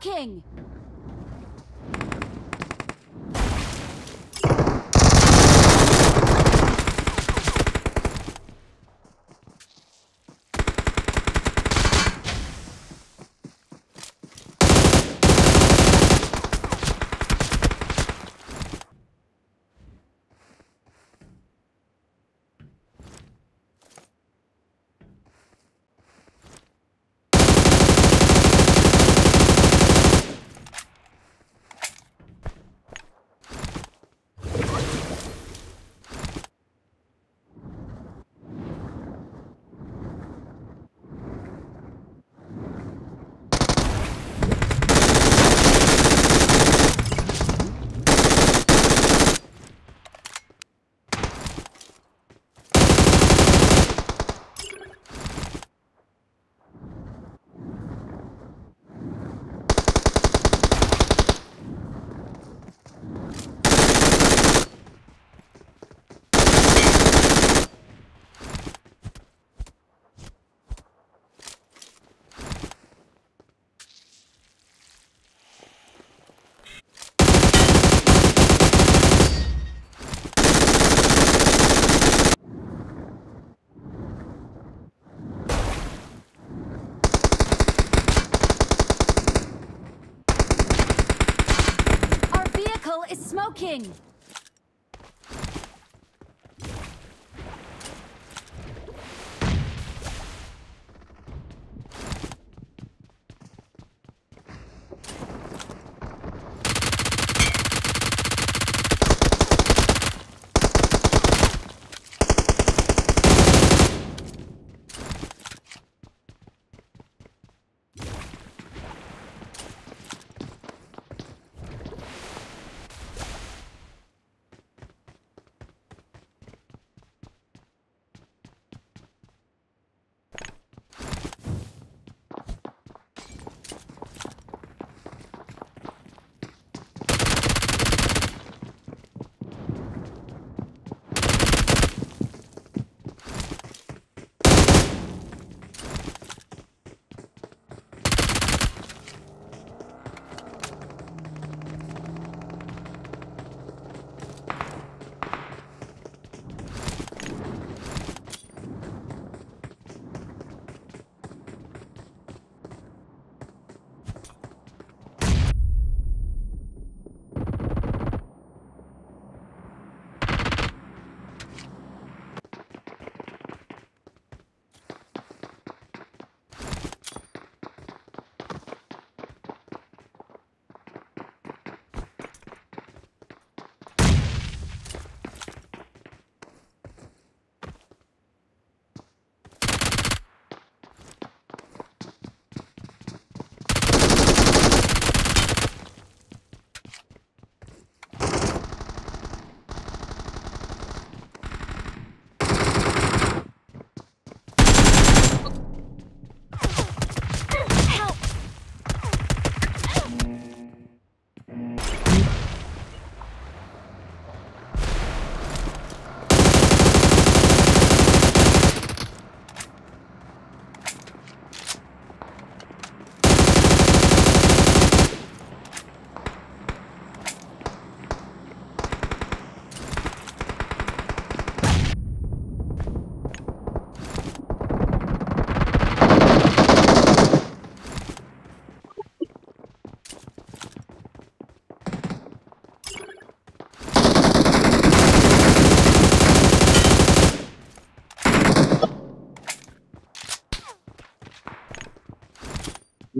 smoking! Smoking!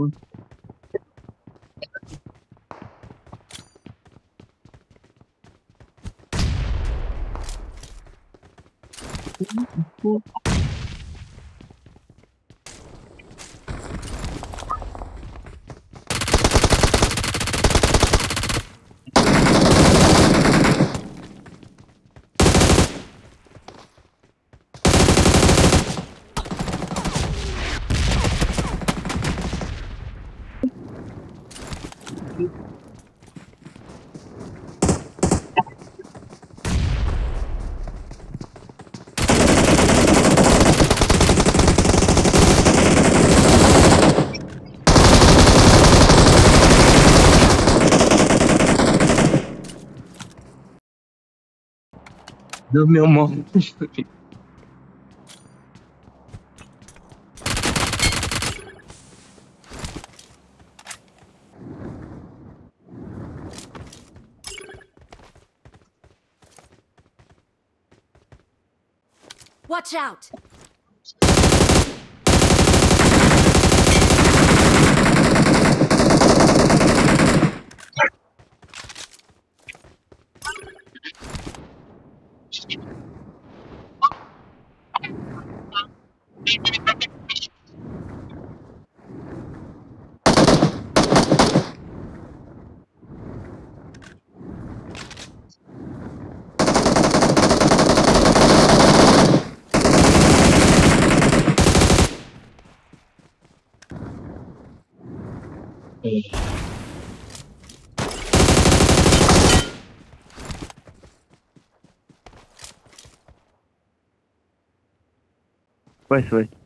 one. Mm-hmm. do meu modo. Watch out! Foi, foi.